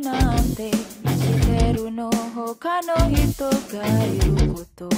なんてしてるの他の人がいること。